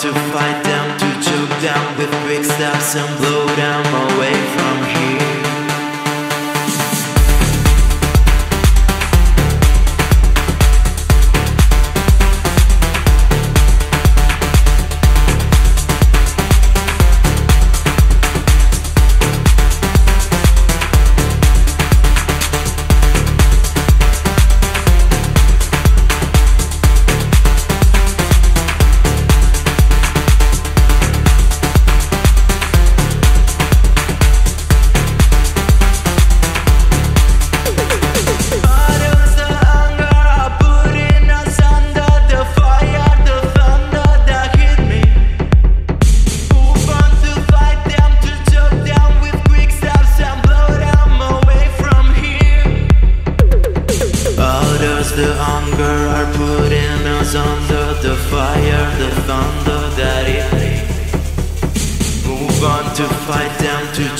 to fight them, to choke down with quick steps and blow them away from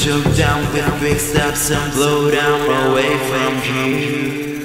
choked down with quick up, and blow down away from here.